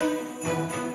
Música